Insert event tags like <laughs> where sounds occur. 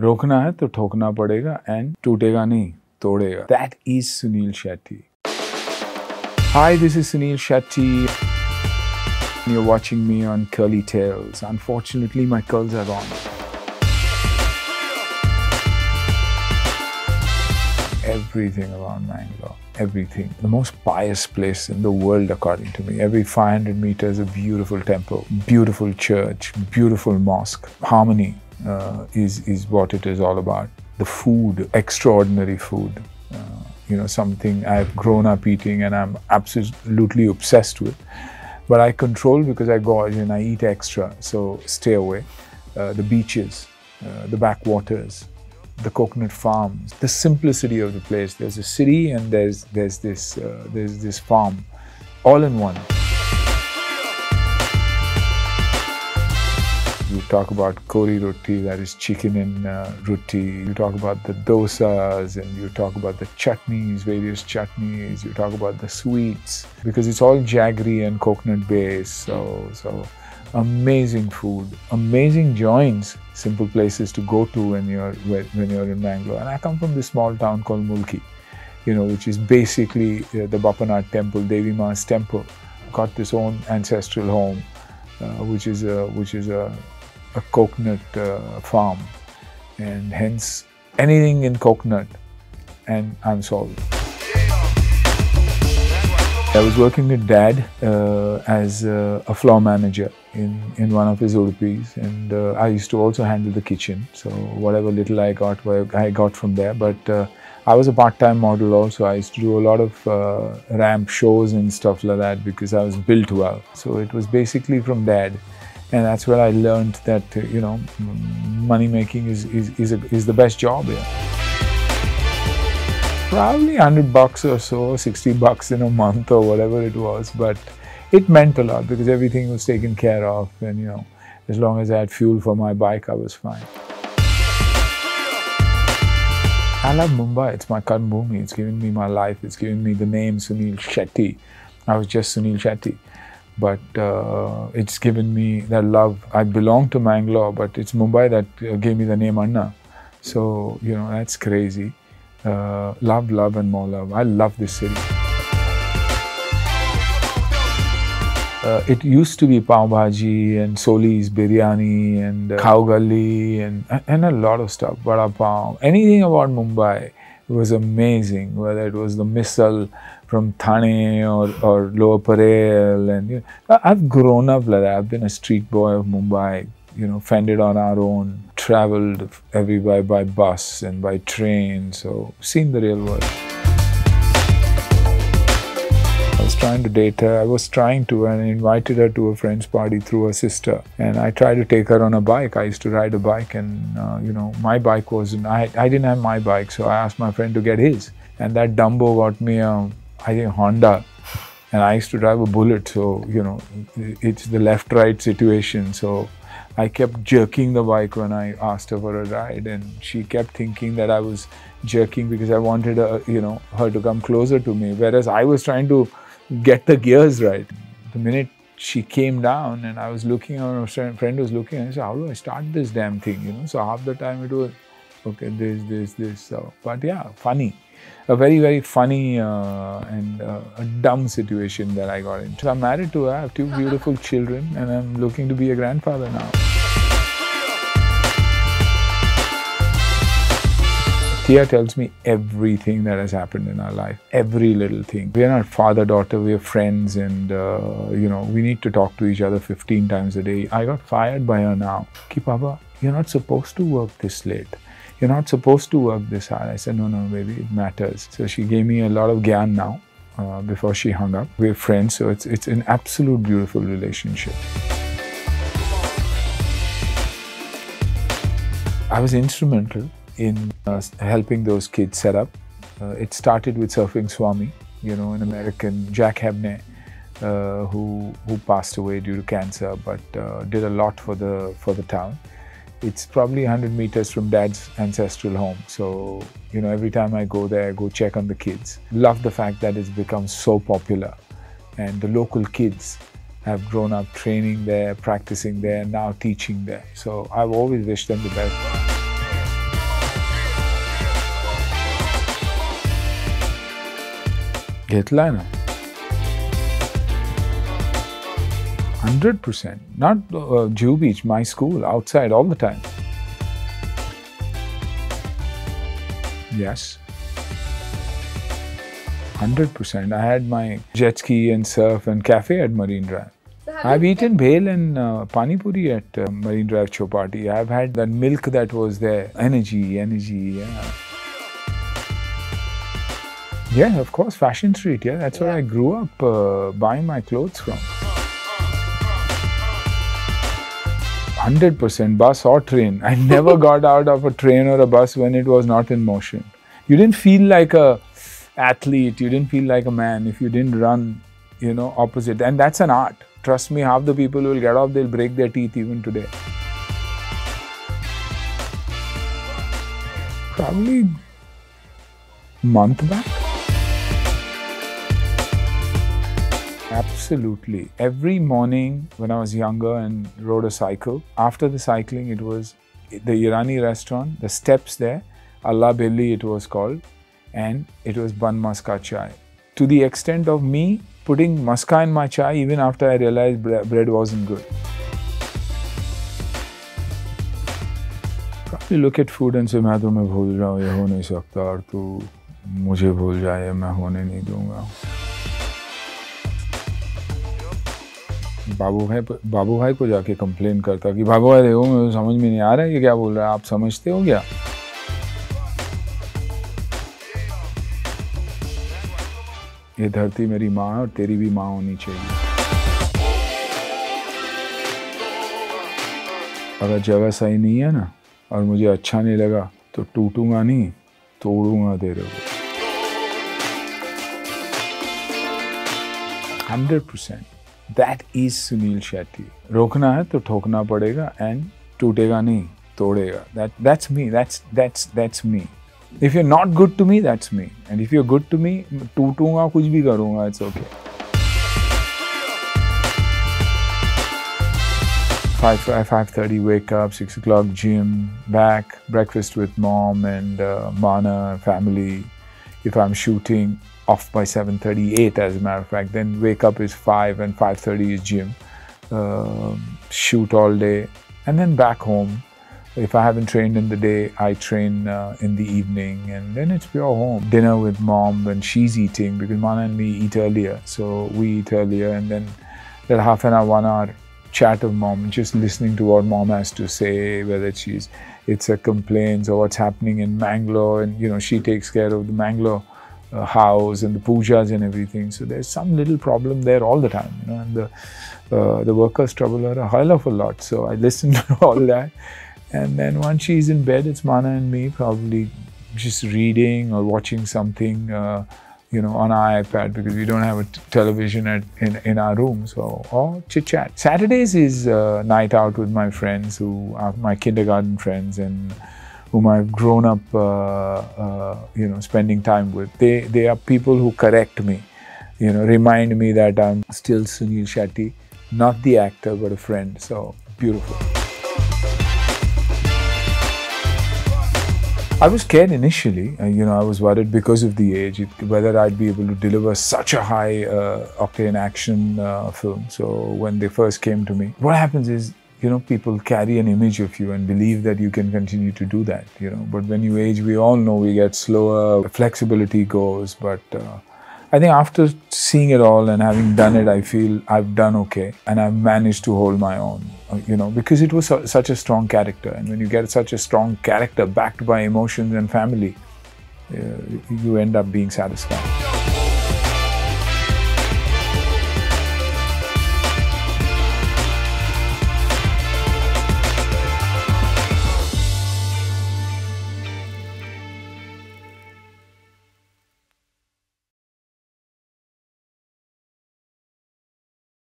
रोकना है तो ठोकना पड़ेगा एंड टूटेगा नहीं तोड़ेगा that is Sunil Shetty hi this is Sunil Shetty You're watching me on Curly Tales. Unfortunately, my curls are gone. Everything around Mangalore, everything. The most pious place in the world, according to me. Every 500 meters, a beautiful temple, beautiful church, beautiful mosque, harmony uh, is, is what it is all about. The food, extraordinary food. Uh, you know, something I've grown up eating and I'm absolutely obsessed with. But I control because I gorge and I eat extra, so stay away. Uh, the beaches, uh, the backwaters, the coconut farms, the simplicity of the place. There's a city and there's there's this uh, there's this farm, all in one. Talk about kori roti, that is chicken in uh, roti. You talk about the dosas and you talk about the chutneys, various chutneys. You talk about the sweets because it's all jaggery and coconut based. So, so amazing food, amazing joints, simple places to go to when you're when you're in Mangalore. And I come from this small town called Mulki, you know, which is basically uh, the Bappanad temple, Devi Ma's temple. Got this own ancestral home, uh, which is a which is a a coconut uh, farm and hence anything in coconut and I'm sold. I was working with dad uh, as uh, a floor manager in, in one of his Udupis and uh, I used to also handle the kitchen. So whatever little I got, I got from there. But uh, I was a part-time model also. I used to do a lot of uh, ramp shows and stuff like that because I was built well. So it was basically from dad and that's where I learned that uh, you know money making is is is, a, is the best job here. Probably hundred bucks or so, sixty bucks in a month or whatever it was, but it meant a lot because everything was taken care of, and you know, as long as I had fuel for my bike, I was fine. I love Mumbai. It's my Karmbhumi. It's given me my life. It's given me the name Suniel Shetty. I was just Suniel Shetty but uh, it's given me that love. I belong to Mangalore, but it's Mumbai that uh, gave me the name Anna. So, you know, that's crazy. Uh, love, love, and more love. I love this city. Uh, it used to be pav bhaji and Soli's biryani and uh, cow and, and a lot of stuff, vada pav. Anything about Mumbai was amazing, whether it was the misal, from Thane or, or Lower Parel. And you know, I've grown up like that. I've been a street boy of Mumbai, you know, fended on our own, traveled everywhere by bus and by train, so seen the real world. I was trying to date her. I was trying to and invited her to a friend's party through her sister. And I tried to take her on a bike. I used to ride a bike and, uh, you know, my bike wasn't, I, I didn't have my bike, so I asked my friend to get his. And that Dumbo got me a I think Honda, and I used to drive a Bullet, so you know it's the left-right situation. So I kept jerking the bike when I asked her for a ride, and she kept thinking that I was jerking because I wanted her, you know, her to come closer to me, whereas I was trying to get the gears right. The minute she came down and I was looking, and her friend was looking, and I said, "How do I start this damn thing?" You know, so half the time it was okay, this, this, this. So, but yeah, funny a very, very funny uh, and uh, a dumb situation that I got into. I'm married to her, I have two beautiful <laughs> children, and I'm looking to be a grandfather now. Tia tells me everything that has happened in our life, every little thing. We are not father daughter, we are friends, and uh, you know, we need to talk to each other 15 times a day. I got fired by her now. Ki Papa, you're not supposed to work this late you're not supposed to work this hard. I said, no, no, baby, it matters. So she gave me a lot of gyan now uh, before she hung up. We're friends, so it's, it's an absolute beautiful relationship. I was instrumental in uh, helping those kids set up. Uh, it started with Surfing Swami, you know, an American, Jack Hebner, uh, who, who passed away due to cancer, but uh, did a lot for the, for the town. It's probably 100 meters from dad's ancestral home. So, you know, every time I go there, I go check on the kids. Love the fact that it's become so popular. And the local kids have grown up training there, practicing there, now teaching there. So I've always wished them the best. Get Liner. 100%. Not uh, Juhu Beach, my school, outside all the time. Yes. 100%. I had my jet ski and surf and cafe at Marine Drive. So I've eaten bhel and uh, pani puri at uh, Marine Drive Chowpatty. I've had that milk that was there. Energy, energy, yeah. Yeah, of course, Fashion Street. Yeah, that's yeah. where I grew up uh, buying my clothes from. 100% bus or train. I <laughs> never got out of a train or a bus when it was not in motion. You didn't feel like a athlete, you didn't feel like a man if you didn't run, you know, opposite. And that's an art. Trust me, half the people who will get off, they'll break their teeth even today. Probably month back. Absolutely. Every morning when I was younger and rode a cycle, after the cycling, it was the Irani restaurant, the steps there, Allah Belli it was called, and it was Ban Maska chai. To the extent of me putting maska in my chai even after I realized bre- bread wasn't good. Probably look at food and say, मैं तुम्हें भूल जाऊँ ये हो नहीं सकता और तू मुझे भूल जाए मैं होने नहीं दूंगा बाबू भाई बाबू भाई को जाके कंप्लेन करता कि, बाबू भाई देखो मुझे समझ में नहीं आ रहा है, ये क्या बोल रहा है? आप समझते हो क्या? ये धरती मेरी माँ है और तेरी भी माँ होनी चाहिए। अगर जगह सही नहीं है ना, और मुझे अच्छा नहीं लगा तो टूटूँगा नहीं, तोड़ूँगा तेरे को। Hundred percent that is Sunil Shetty रोकना है तो ठोकना पड़ेगा एंड टूटेगा नहीं तोड़ेगा that that's me that's that's that's me if you not good to me that's me and if you good to me टूटूंगा कुछ भी करूंगा it's okay Five five five thirty. Wake up. Six o'clock. Gym. Back. Breakfast with mom and uh, Mana family. If I'm shooting, off by seven thirty eight. As a matter of fact, then wake up is five and five thirty is gym. Um shoot all day, and then back home. If I haven't trained in the day, I train uh, in the evening, and then it's pure home. Dinner with mom when she's eating because Mana and me eat earlier, so we eat earlier, and then that half an hour, one hour chat of mom, just listening to what mom has to say, whether she's it's a complaints or what's happening in Mangalore, and you know she takes care of the Mangalore uh, house and the pujas and everything. So there's some little problem there all the time, you know, and the uh, the workers trouble her a hell of a lot. So I <laughs> listen to all that, and then once she's in bed, it's Mana and me probably just reading or watching something. Uh, you know, on our iPad because we don't have a television at, in, in our room. So, or chit chat. Saturdays is uh, night out with my friends who are my kindergarten friends and whom I've grown up, uh, uh, you know, spending time with. They, they are people who correct me, you know, remind me that I'm still Suniel Shetty, not the actor, but a friend. So, beautiful. I was scared initially. Uh, you know, I was worried because of the age, whether I'd be able to deliver such a high uh, octane action uh, film. So when they first came to me, what happens is, you know, people carry an image of you and believe that you can continue to do that. You know, but when you age, we all know we get slower, flexibility goes. But uh, I think after seeing it all and having done it, I feel I've done okay and I've managed to hold my own, you know, because it was su- such a strong character. And when you get such a strong character backed by emotions and family, uh, you end up being satisfied.